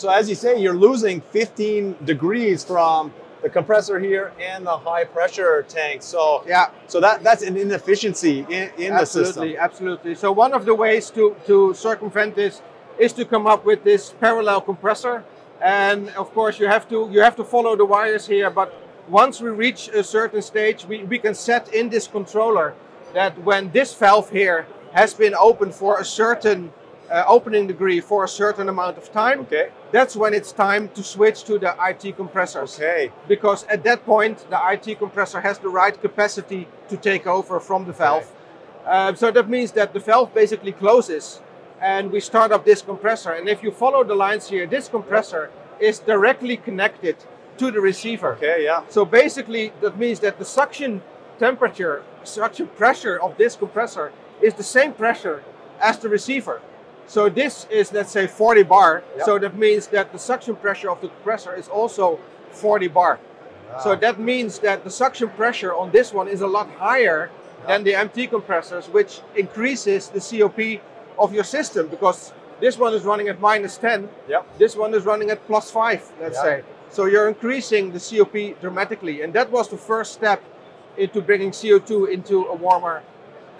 so as you say, you're losing 15 degrees from the compressor here and the high pressure tank. So yeah, so that that's an inefficiency in, in the system. Absolutely, absolutely. So one of the ways to to circumvent this is to come up with this parallel compressor, and of course you have to you have to follow the wires here. But once we reach a certain stage, we, we can set in this controller that when this valve here has been open for a certain uh, opening degree for a certain amount of time, Okay. that's when it's time to switch to the IT compressors. Okay. Because at that point, the IT compressor has the right capacity to take over from the valve. Um, so that means that the valve basically closes and we start up this compressor. And if you follow the lines here, this compressor is directly connected to the receiver. Okay. Yeah. So basically, that means that the suction temperature, suction pressure of this compressor is the same pressure as the receiver. So this is, let's say, 40 bar. Yep. So that means that the suction pressure of the compressor is also 40 bar. So ah. that means that the suction pressure on this one is a lot higher than the MT compressors, which increases the COP of your system because this one is running at minus 10, Yep. this one is running at plus 5, let's say. So you're increasing the COP dramatically. And that was the first step into bringing CO2 into a warmer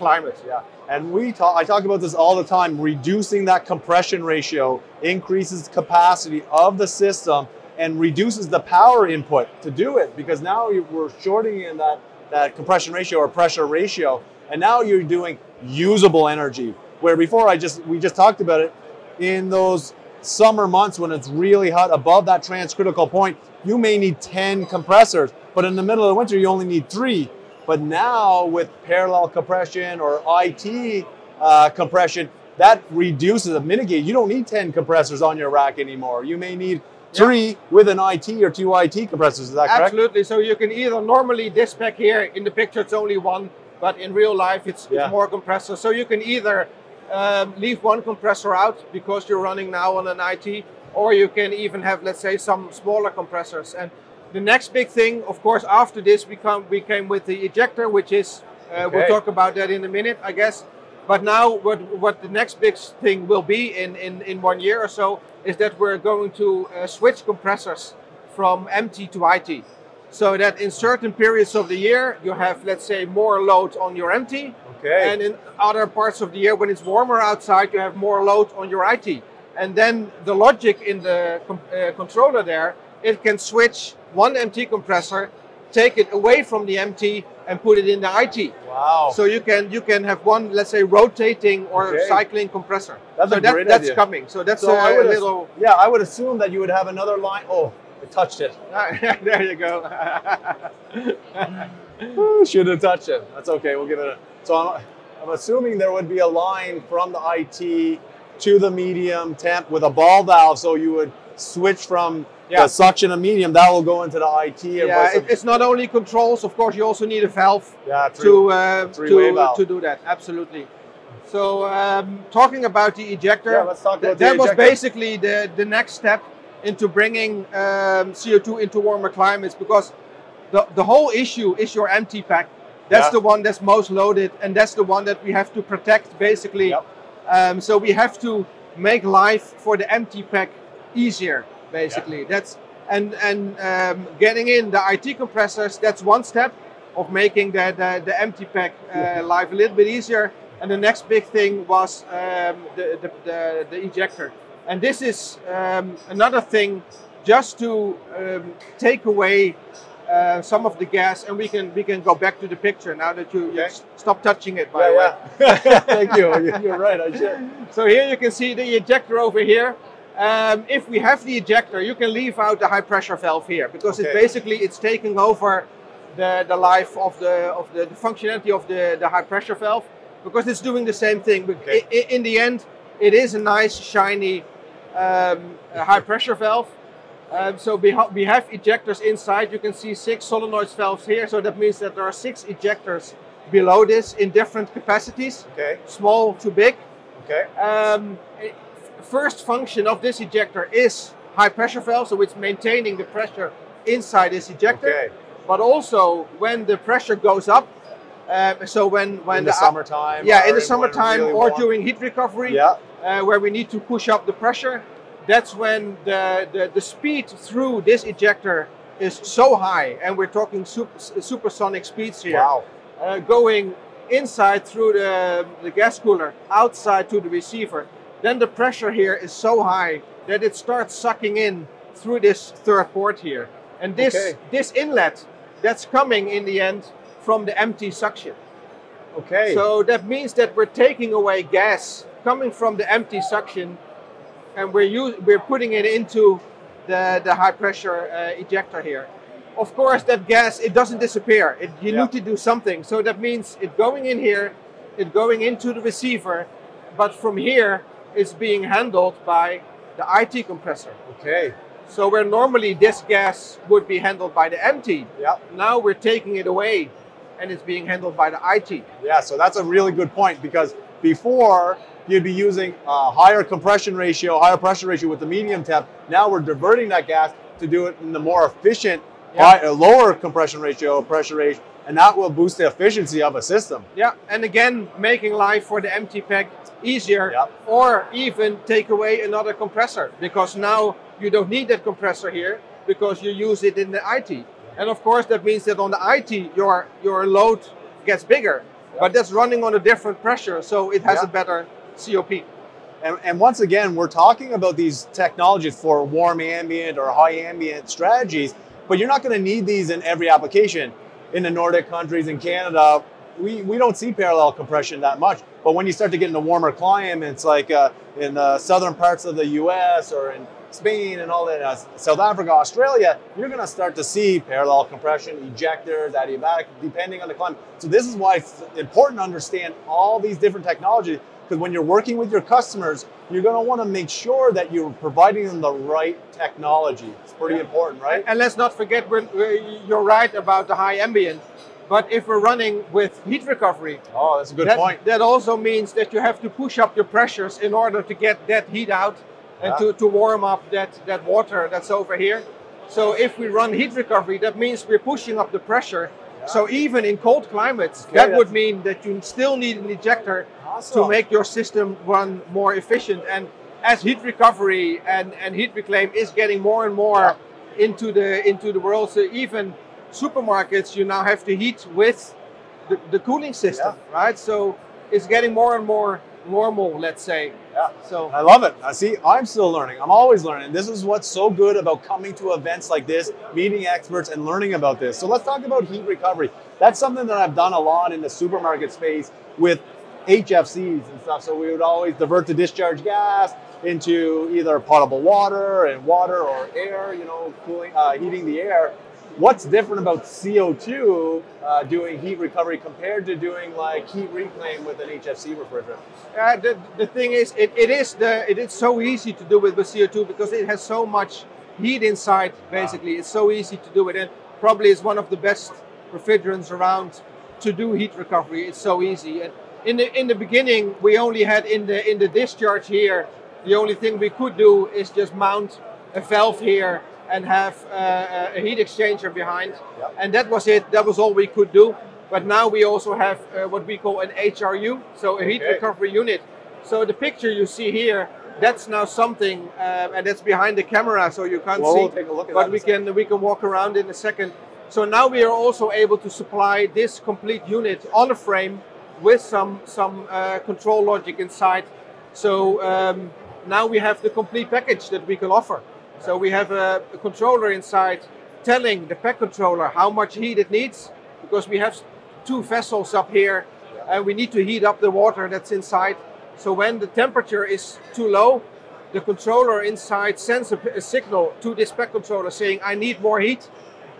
climate. Yeah. And we talk, I talk about this all the time. Reducing that compression ratio increases capacity of the system and reduces the power input to do it because now we're shorting in that, that compression ratio or pressure ratio. And now you're doing usable energy. Where before I just we just talked about it, in those summer months when it's really hot above that transcritical point, you may need 10 compressors, but in the middle of the winter you only need three. But now with parallel compression or IT uh, compression, that reduces the mitigate. You don't need 10 compressors on your rack anymore. You may need three with an IT or two IT compressors. Is that correct? Absolutely. So you can either normally this spec here in the picture it's only one, but in real life it's, Yeah. it's more compressors. So you can either um, leave one compressor out because you're running now on an IT, or you can even have let's say some smaller compressors. And the next big thing, of course, after this we come we came with the ejector, which is uh, we'll talk about that in a minute, I guess. But now what what the next big thing will be in, in, in one year or so is that we're going to uh, switch compressors from MT to IT. So that in certain periods of the year you have let's say more load on your MT Okay. and in other parts of the year when it's warmer outside you have more load on your IT. And then the logic in the uh, controller there, it can switch one MT compressor, take it away from the MT and put it in the IT. wow. So you can you can have one, let's say, rotating or Okay. cycling compressor. That's so a that, great that's idea. coming. So that's So I a, little. yeah, I would assume that you would have another line. Oh, I touched it. there you go. Should have touched it. That's okay. We'll give it a. So I'm, I'm assuming there would be a line from the IT to the medium temp with a ball valve, so you would switch from Yeah. the suction and medium. That will go into the IT. yeah, it, it's not only controls. Of course, you also need a valve yeah, three- to uh, to valve. to do that. Absolutely. So um, talking about the ejector, Yeah, let's talk th- the that was basically the the next step into bringing um, CO2 into warmer climates because the the whole issue is your MT pack. That's Yeah. the one that's most loaded, and that's the one that we have to protect basically. Yep. Um, so we have to make life for the MT pack easier, basically. That's and and um, getting in the IT compressors. That's one step of making the the, the MT pack uh, life a little bit easier. And the next big thing was um, the, the, the the ejector. And this is um, another thing, just to um, take away uh, some of the gas, and we can we can go back to the picture now that you, you Okay. stop touching it. By the way. Yeah, yeah. Thank you. You- You're right. I should. So here you can see the ejector over here. Um, if we have the ejector, you can leave out the high pressure valve here because Okay. it's basically it's taking over the, the life of the of the, the functionality of the, the high pressure valve because it's doing the same thing. But Okay. i- i- in the end, it is a nice shiny um, high pressure valve. Um, so we, ha- we have ejectors inside. You can see six solenoid valves here. So that means that there are six ejectors below this in different capacities, Okay. small to big. Okay. Um, first function of this ejector is high pressure valve, so it's maintaining the pressure inside this ejector. Okay. But also when the pressure goes up, um, so when when in the, the summertime. yeah, or in the summertime really or warm. during heat recovery, Yeah. uh, where we need to push up the pressure, that's when the, the, the speed through this ejector is so high, and we're talking super, supersonic speeds here. Wow. Uh, going inside through the, the gas cooler, outside to the receiver, then the pressure here is so high that it starts sucking in through this third port here. And this, Okay. this inlet, that's coming in the end from the MT suction. Okay. So that means that we're taking away gas coming from the MT suction and we're, use, we're putting it into the, the high pressure uh, ejector here. Of course, that gas, it doesn't disappear. It, you Yeah. need to do something. So that means it going in here, it going into the receiver, but from here, it's being handled by the IT compressor. okay. So where normally this gas would be handled by the MT, Yeah. now we're taking it away and it's being handled by the IT. Yeah, so that's a really good point because before you'd be using a higher compression ratio, higher pressure ratio with the medium temp. Now we're diverting that gas to do it in the more efficient, Yeah. high, lower compression ratio, pressure ratio, and that will boost the efficiency of a system. Yeah, and again, making life for the MT pack easier, Yep. or even take away another compressor because now you don't need that compressor here because you use it in the IT. And of course, that means that on the IT, your your load gets bigger, but that's running on a different pressure, so it has Yeah. a better COP. And, and once again, we're talking about these technologies for warm ambient or high ambient strategies, but you're not going to need these in every application. In the Nordic countries, in Canada, we, we don't see parallel compression that much. But when you start to get into warmer climates, like uh, in the southern parts of the US or in Spain and all that, uh, South Africa, Australia, you're going to start to see parallel compression, ejectors, adiabatic, depending on the climate. So this is why it's important to understand all these different technologies because when you're working with your customers, you're going to want to make sure that you're providing them the right technology. It's pretty Yeah. important, right? And let's not forget, we're, we're- you're right about the high ambient, but if we're running with heat recovery, Oh, that's a good that, point. That also means that you have to push up your pressures in order to get that heat out and Yeah. to, to warm up that, that water that's over here. So if we run heat recovery, that means we're pushing up the pressure. So even in cold climates, Okay, that would mean that you still need an ejector Awesome. to make your system run more efficient. And as heat recovery and, and heat reclaim is getting more and more into the into the world, so even supermarkets you now have to heat with the, the cooling system, right? So it's getting more and more normal, let's say. Yeah. So I love it. I see. I'm still learning. I'm always learning. This is what's so good about coming to events like this, meeting experts, and learning about this. So let's talk about heat recovery. That's something that I've done a lot in the supermarket space with HFCs and stuff. So we would always divert the discharge gas into either potable water and water or air. You know, cooling, uh, heating the air. What's different about CO2 uh, doing heat recovery compared to doing like heat reclaim with an HFC refrigerant? uh, the, the thing is, it, it is the it is so easy to do with, with CO2 because it has so much heat inside. Basically, it's so easy to do it, and probably is one of the best refrigerants around to do heat recovery. It's so easy. And in the in the beginning, we only had in the in the discharge here. The only thing we could do is just mount a valve here and have uh, a heat exchanger behind, Yep. and that was it. That was all we could do. But now we also have uh, what we call an HRU, so a heat Okay. recovery unit. So the picture you see here, that's now something, uh, and that's behind the camera, so you can't Well, see. we'll take a look at but we can we can walk around in a second. So now we are also able to supply this complete unit on a frame with some some uh, control logic inside. So um, now we have the complete package that we can offer. So we have a, a controller inside telling the pack controller how much heat it needs because we have two vessels up here and we need to heat up the water that's inside. So when the temperature is too low, the controller inside sends a, a signal to this pack controller saying I need more heat.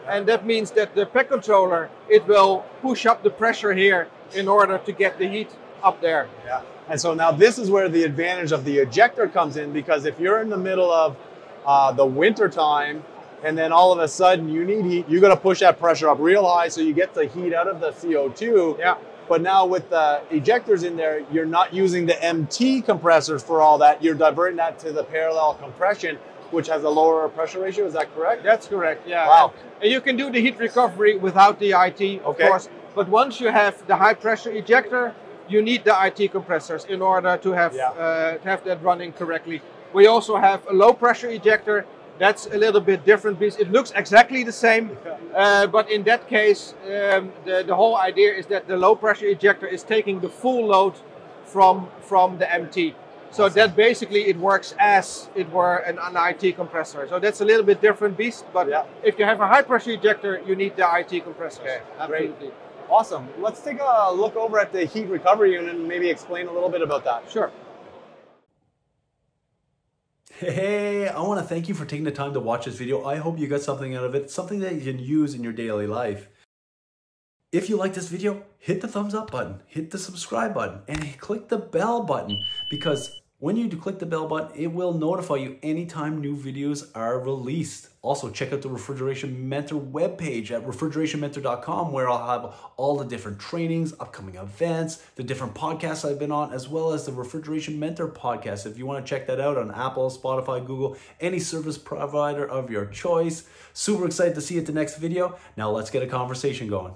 And that means that the pack controller, it will push up the pressure here in order to get the heat up there. Yeah. And so now this is where the advantage of the ejector comes in because if you're in the middle of uh, the winter time and then all of a sudden you need heat, you got to push that pressure up real high so you get the heat out of the CO2. Yeah. But now with the ejectors in there, you're not using the MT compressors for all that. You're diverting that to the parallel compression, which has a lower pressure ratio. Is that correct? That's correct. Yeah. Wow. And you can do the heat recovery without the IT, of Okay. course. But once you have the high pressure ejector, you need the IT compressors in order to have Yeah. uh, to have that running correctly. We also have a low pressure ejector. That's a little bit different because it looks exactly the same, uh, but in that case, um, the, the whole idea is that the low pressure ejector is taking the full load from, from the MT. So that basically it works as it were an, an IT compressor. So that's a little bit different beast, but Yeah. if you have a high pressure ejector, you need the IT compressor. Okay, absolutely. Awesome. Let's take a look over at the heat recovery unit and maybe explain a little bit about that. Sure. Hey, I want to thank you for taking the time to watch this video. I hope you got something out of it, something that you can use in your daily life. If you like this video, hit the thumbs up button, hit the subscribe button, and click the bell button because when you click the bell button, it will notify you anytime new videos are released. Also, check out the Refrigeration Mentor webpage at refrigerationmentor.com where I'll have all the different trainings, upcoming events, the different podcasts I've been on, as well as the Refrigeration Mentor podcast. If you want to check that out on Apple, Spotify, Google, any service provider of your choice. Super excited to see you at the next video. Now let's get a conversation going.